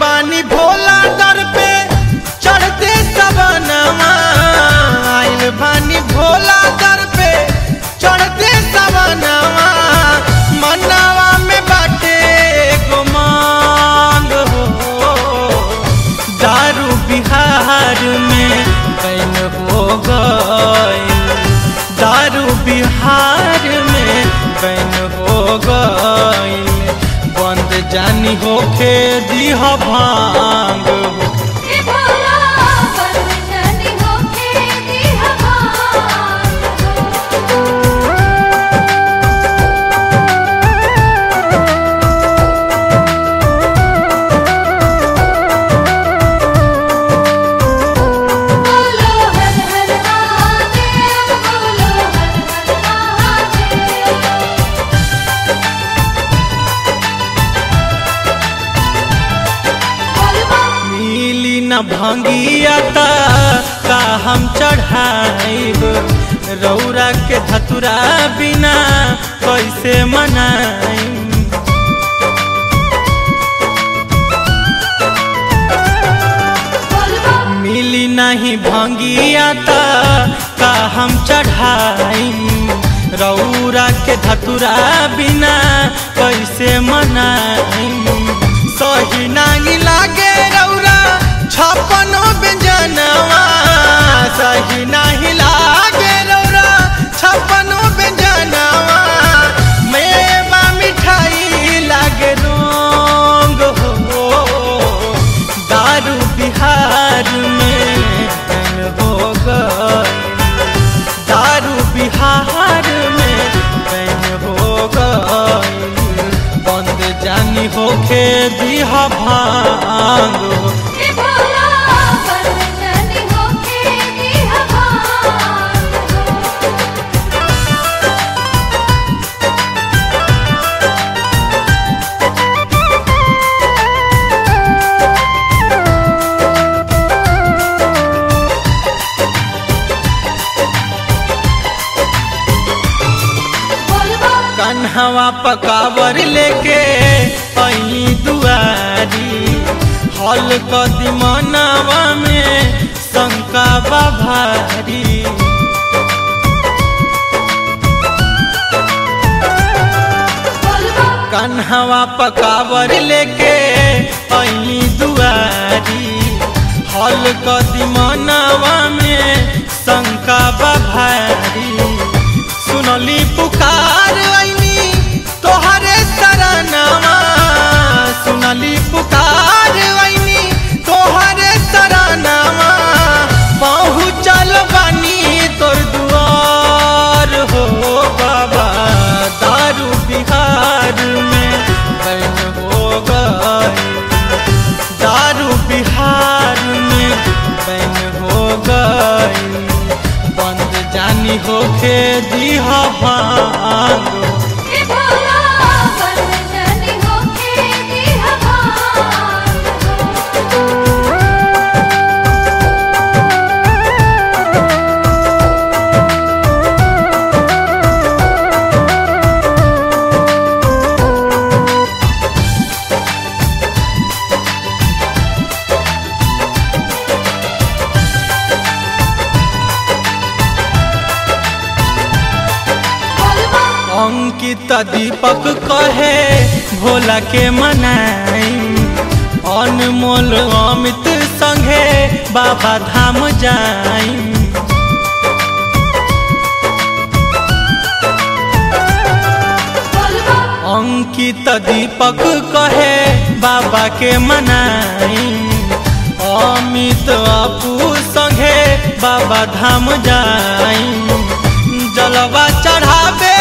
बानी भोला दर पे चढ़ते सबनवा आइल बानी भोला दर पे चढ़ते सबनवा मनावा में बाटे गुमांग हो। दारू बिहार में जानी होके हो भाँग। मिली न भंगिया ता का हम चढ़ाइब? रौरा के धतुरा बिना कैसे मनाइब? मिली नहीं भंगिया ता का हम चढ़ाइब? रौरा के धतुरा बिना कैसे मनाइब? सही सही नाही लागे रौरा छपनो व्यंजनवा मेवा मिठाई लागे रोंग हो। दारू बिहार में हो दारू बिहार में हो बंद जानी होके दिहा भाँग कन्हवा पकावर लेके आई दुआरी। हल कदमनावा में शंका बा भारी। कन्हवा पकावर लेके आई दुआरी। हल कदमनावा में शंका बा भारी। होके दिहा भाँग अंकित दीपक कहे, भोला के मनाई। अनमोल अमित संगे बाबा धाम जाई। अंकित दीपक कहे, बाबा के मनाई। अमित अपू संगे बाबा धाम जाई। जलवा चढ़ावे